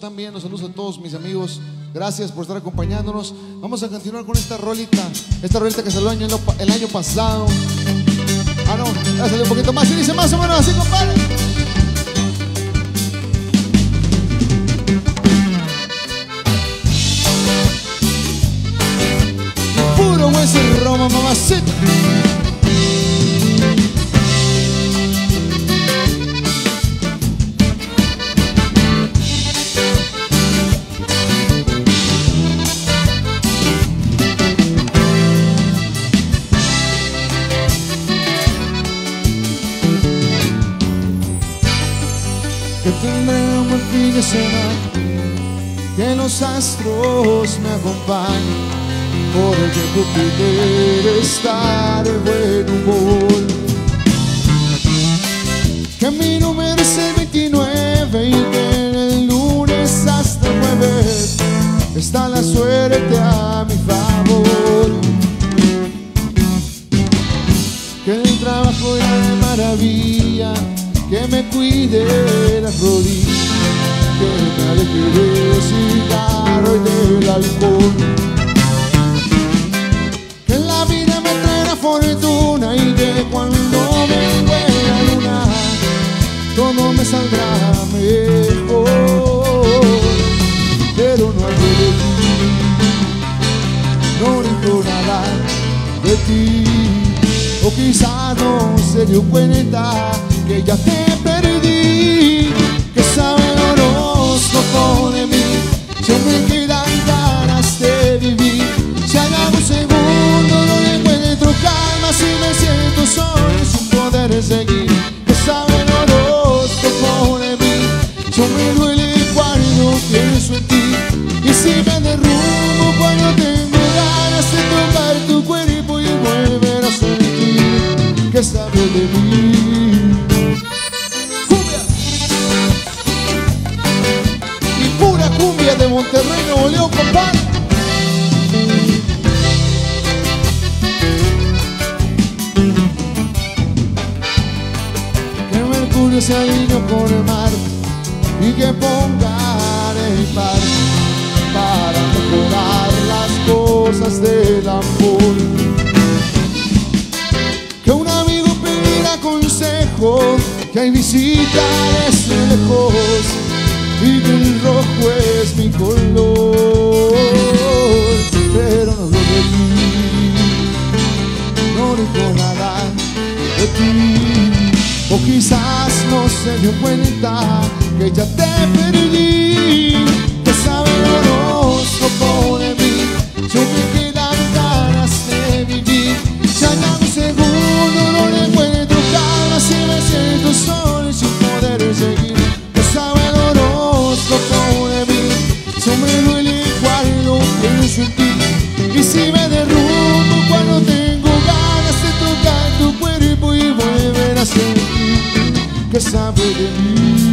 También los saludos a todos mis amigos. Gracias por estar acompañándonos. Vamos a continuar con esta rolita. Esta rolita que salió el año, pasado. Ah, no, ya salió un poquito más. Y dice más o menos así, compadre. Puro hueso y Roma, mamacita. Que tendré un buen fin de semana, que los astros me acompañen, por el que Júpiter está de buen humor. Que mi número es el 29 y que el lunes hasta el jueves está la suerte a mi favor. Que el trabajo irá de maravilla que me cuide las rodillas, que me aleje del cigarro y del alcohol. Que la vida me traerá fortuna y que cuando venga la luna todo me saldrá mejor. Pero no hablo de ti, no digo nada de ti, o quizás no se dio cuenta que ya te perdí, que sabe el horóscopo de mí, si aún me quedan ganas de vivir, si haga un segundo no le encuentro calma, si me siento solo sin poder seguir, que sabe el horóscopo de mí, yo me duele cuando pienso en ti, y si me Que Mercurio se alineó con el mar y que ponga el par para mejorar las cosas del amor. Que un amigo pedirá consejo, que hay visita desde lejos y que rojo es mi color, pero no lo de ti, no dijo nada de ti, o quizás no se dio cuenta y si me derrumbo cuando tengo ganas de tocar tu cuerpo y volver a sentir que sabe de mí.